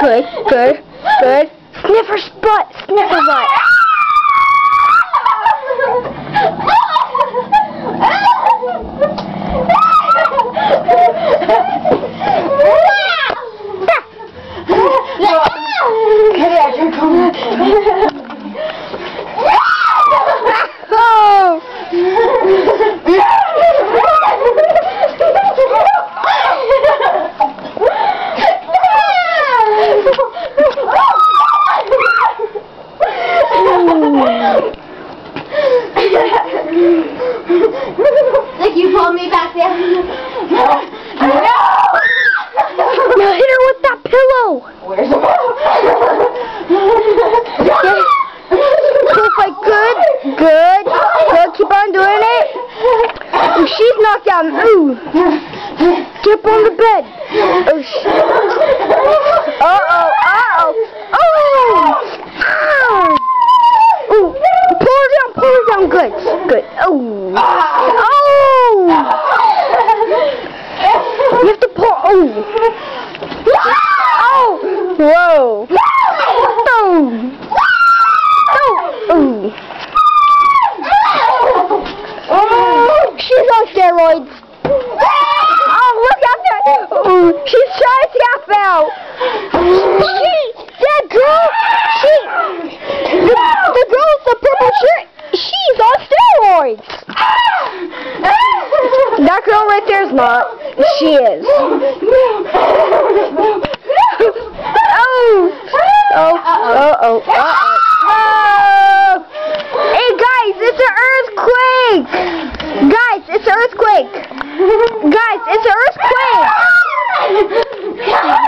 Good, good, good. Sniffer spot, sniffer butt. like you pulled me back there. No! No! Now hit her with that pillow. Where's the Good fight. Good. Good. Good. Keep on doing it. Ooh, she's knocked out. Ooh. Get on the bed. Oh, sh- Uh-oh. Uh-oh. Oh! Ow! Ooh. Pull her down. Pull her down. Good. Good. Oh. Oh! You have to pull. Oh. Oh! Whoa! Oh! Oh! Oh! She's on steroids. Oh, look out there! Oh, she's trying to tap out. She, that girl, she, the, the girl with the purple shirt, she's on steroids. That girl right there is not. She is. Oh! Oh! Oh! Oh! Uh-oh. Oh! Hey guys, it's an earthquake! Guys, it's an earthquake! Guys, it's an earthquake!